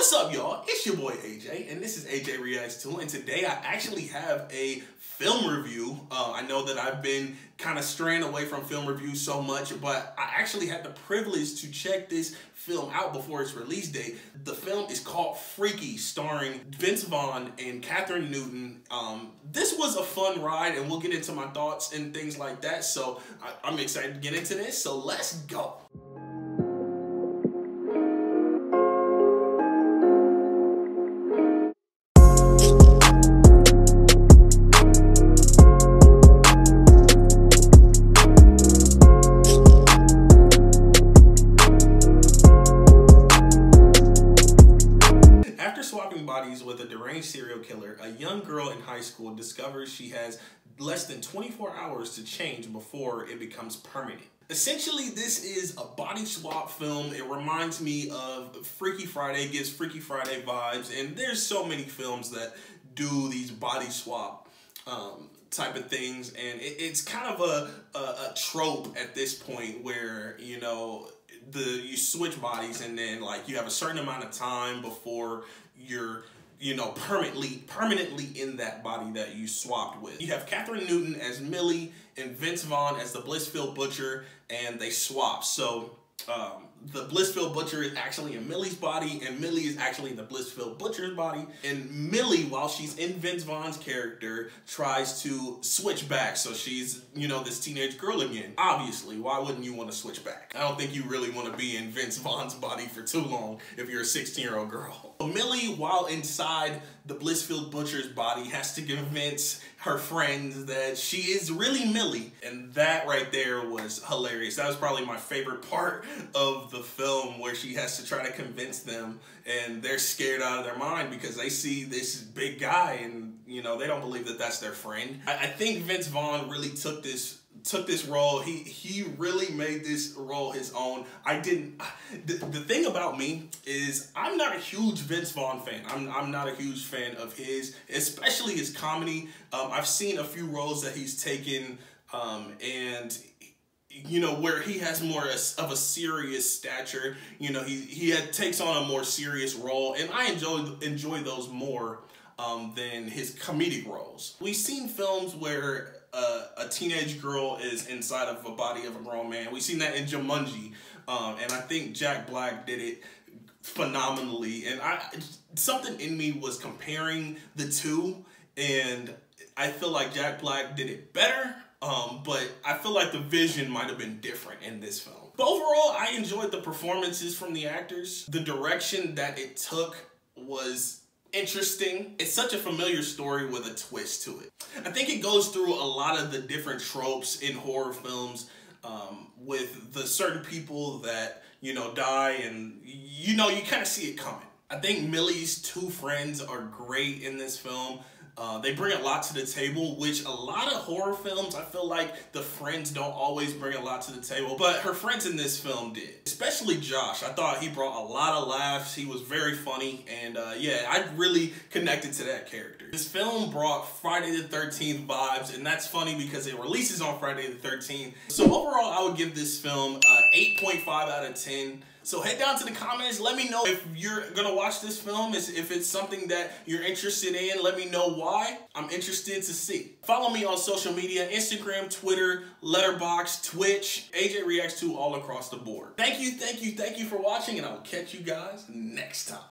What's up, y'all? It's your boy AJ, and this is AJ Reacts 2, and today I actually have a film review. Uh, I know that I've been kind of straying away from film reviews so much, but I actually had the privilege to check this film out before its release date. The film is called Freaky, starring Vince Vaughn and Kathryn Newton. Um, this was a fun ride, and we'll get into my thoughts and things like that, so I I'm excited to get into this, so let's go. After swapping bodies with a deranged serial killer, a young girl in high school discovers she has less than 24 hours to change before it becomes permanent. Essentially, this is a body swap film. It reminds me of Freaky Friday, gives Freaky Friday vibes, and there's so many films that do these body swap um, type of things, and it, it's kind of a, a, a trope at this point where, you know, the you switch bodies and then like you have a certain amount of time before you're you know permanently permanently in that body that you swapped with. You have Kathryn Newton as Millie and Vince Vaughn as the Blissfield Butcher, and they swap. So um, the Blissfield Butcher is actually in Millie's body, and Millie is actually in the Blissfield Butcher's body. And Millie, while she's in Vince Vaughn's character, tries to switch back. So she's, you know, this teenage girl again. Obviously, why wouldn't you want to switch back? I don't think you really want to be in Vince Vaughn's body for too long if you're a 16 year old girl. Millie, while inside the Blissfield Butcher's body, has to convince her friends that she is really Millie. And that right there was hilarious. That was probably my favorite part of the film where she has to try to convince them and they're scared out of their mind because they see this big guy and, you know, they don't believe that that's their friend. I, I think Vince Vaughn really took this took this role. He he really made this role his own. I didn't. The, the thing about me is I'm not a huge Vince Vaughn fan. I'm I'm not a huge fan of his, especially his comedy. Um, I've seen a few roles that he's taken, um, and you know where he has more of a serious stature. You know he he had, takes on a more serious role, and I enjoy enjoy those more. Um, than his comedic roles. We've seen films where uh, a teenage girl is inside of a body of a grown man. We've seen that in Jumanji, um, and I think Jack Black did it phenomenally. And I something in me was comparing the two, and I feel like Jack Black did it better. Um, but I feel like the vision might have been different in this film. But overall, I enjoyed the performances from the actors. The direction that it took was interesting. It's such a familiar story with a twist to it. I think it goes through a lot of the different tropes in horror films um, with the certain people that, you know, die and, you know, you kind of see it coming. I think Millie's two friends are great in this film. Uh, they bring a lot to the table, which a lot of horror films, I feel like the friends don't always bring a lot to the table, but her friends in this film did. Especially Josh. I thought he brought a lot of laughs. He was very funny, and uh, yeah, I really connected to that character. This film brought Friday the 13th vibes, and that's funny because it releases on Friday the 13th. So overall, I would give this film uh, 8.5 out of 10. So head down to the comments. Let me know if you're gonna watch this film. If it's something that you're interested in, let me know why. I'm interested to see. Follow me on social media, Instagram, Twitter, Letterboxd, Twitch, AJ Reacts 2 all across the board. Thank you, thank you, thank you for watching, and I will catch you guys next time.